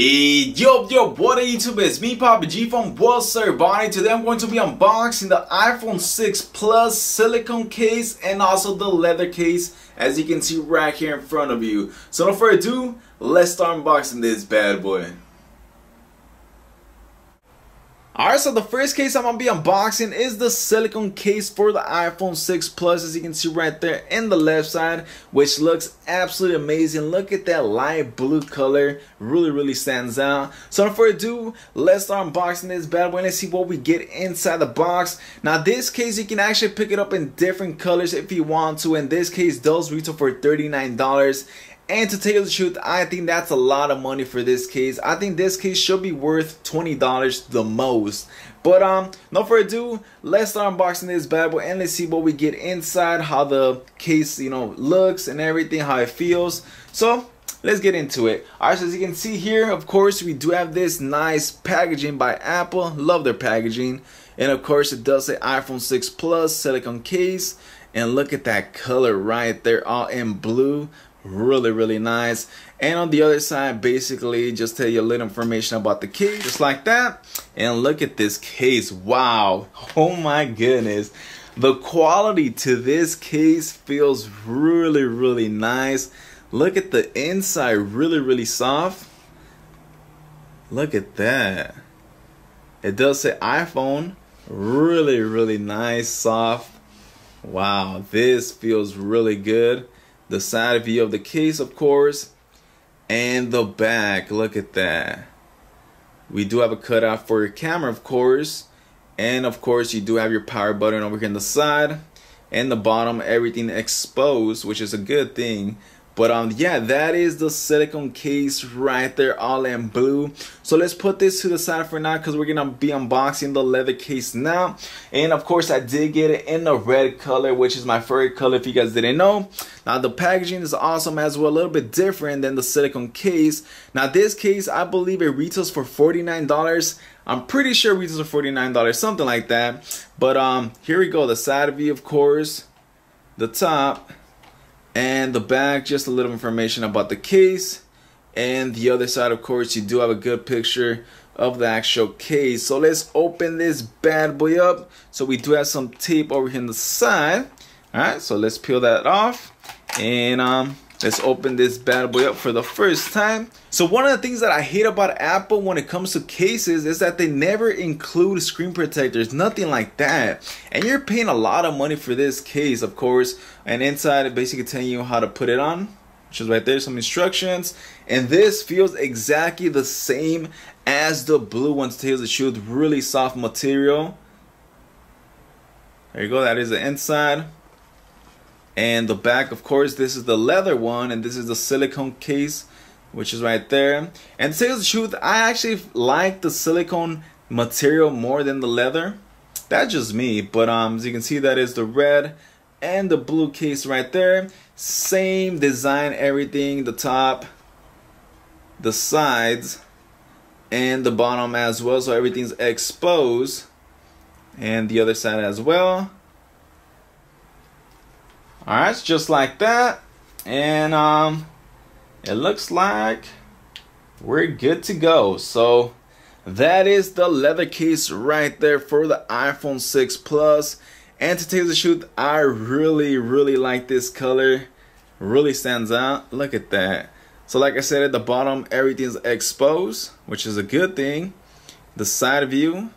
Hey, yo, yo, what up YouTube? It's me, Papa G from What's Bonnie. Today I'm going to be unboxing the iPhone 6 Plus silicone case and also the leather case as you can see right here in front of you. So no further ado, let's start unboxing this bad boy. Alright, so the first case I'm going to be unboxing is the silicone case for the iPhone 6 Plus as you can see right there in the left side which looks absolutely amazing. Look at that light blue color, really really stands out. So without further ado, let's start unboxing this bad boy. Let's see what we get inside the box. Now this case you can actually pick it up in different colors if you want to. In this case, those retail for $39 and to tell you the truth, I think that's a lot of money for this case. I think this case should be worth $20 the most. But um, no further ado, let's start unboxing this bad boy and let's see what we get inside, how the case, you know, looks and everything, how it feels. So let's get into it. Alright, so as you can see here, of course, we do have this nice packaging by Apple. Love their packaging. And of course, it does say iPhone 6 Plus silicone case. And look at that color right there, all in blue really really nice. And on the other side basically just tell you a little information about the case just like that. And look at this case. Wow. Oh my goodness. The quality to this case feels really really nice. Look at the inside. Really really soft. Look at that. It does say iphone. Really really nice soft. Wow. This feels really good the side view of the case, of course, and the back. Look at that. We do have a cutout for your camera, of course, and of course, you do have your power button over here on the side and the bottom, everything exposed, which is a good thing. But um, yeah, that is the silicone case right there, all in blue. So let's put this to the side for now because we're gonna be unboxing the leather case now. And of course, I did get it in the red color, which is my favorite color if you guys didn't know. Now the packaging is awesome as well, a little bit different than the silicone case. Now this case, I believe it retails for $49. I'm pretty sure it retails for $49, something like that. But um, here we go, the side view, of course, the top and the back just a little information about the case. And the other side of course you do have a good picture of the actual case. So let's open this bad boy up. So we do have some tape over here on the side. All right so let's peel that off. And um Let's open this bad boy up for the first time. So one of the things that I hate about Apple when it comes to cases is that they never include screen protectors, nothing like that. And you're paying a lot of money for this case, of course. And inside it basically telling you how to put it on, which is right there, some instructions. And this feels exactly the same as the blue ones, Tails the Truth, really soft material. There you go, that is the inside and the back of course this is the leather one and this is the silicone case which is right there. And to tell you the truth I actually like the silicone material more than the leather. That's just me but um as you can see that is the red and the blue case right there. Same design everything the top the sides and the bottom as well so everything's exposed. And the other side as well all right, it's just like that. And um, it looks like we're good to go. So that is the leather case right there for the iPhone 6 Plus. And to you the truth, I really, really like this color. Really stands out. Look at that. So like I said at the bottom, everything's exposed, which is a good thing. The side view,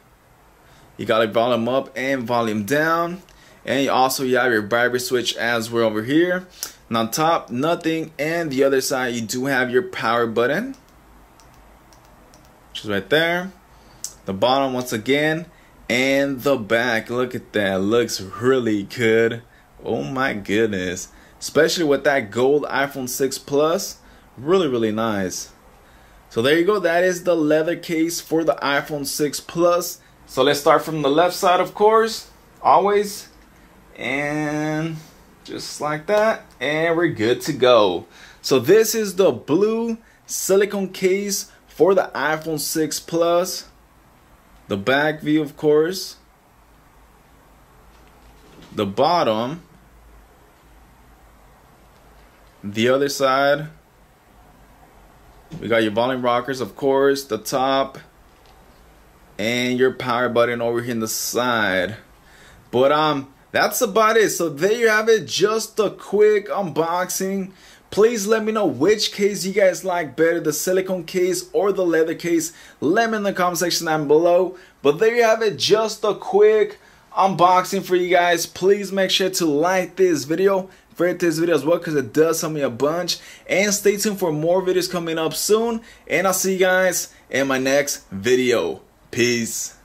you got a volume up and volume down and you also you have your vibrate switch as well over here. And on top nothing. And the other side you do have your power button which is right there. The bottom once again. And the back. Look at that. Looks really good. Oh my goodness. Especially with that gold iphone 6 plus. Really really nice. So there you go. That is the leather case for the iphone 6 plus. So let's start from the left side of course. Always and just like that and we're good to go. So this is the blue silicone case for the iphone 6 plus. The back view of course. The bottom. The other side. We got your volume rockers, of course, the top, and your power button over here in the side. But um, that's about it. So there you have it. Just a quick unboxing. Please let me know which case you guys like better, the silicone case or the leather case. Let me in the comment section down below. But there you have it. Just a quick unboxing for you guys. Please make sure to like this video favorite this video as well because it does help me a bunch and stay tuned for more videos coming up soon and I'll see you guys in my next video peace